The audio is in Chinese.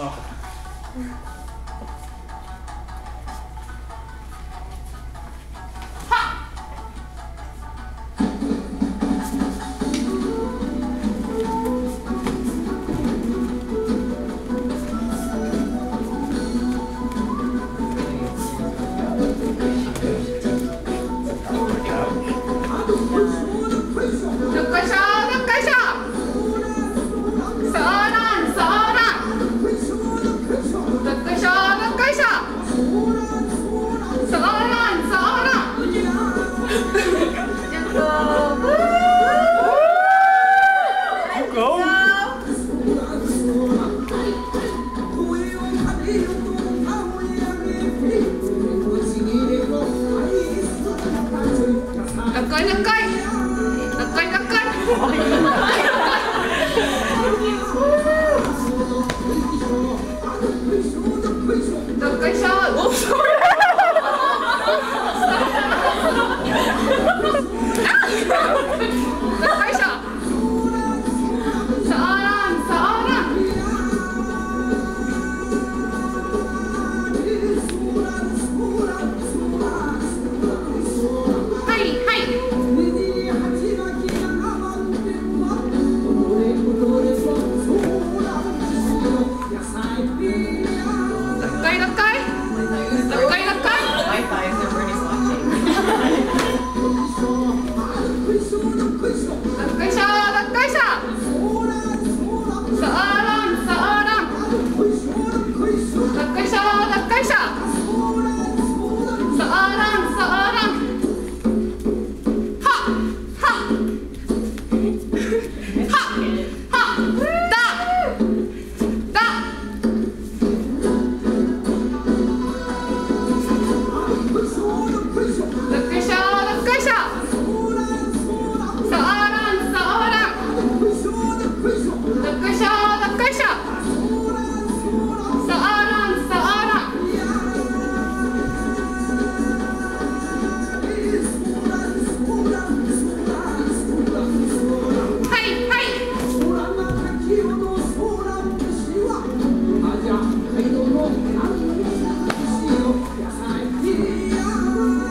啊。going to Woo!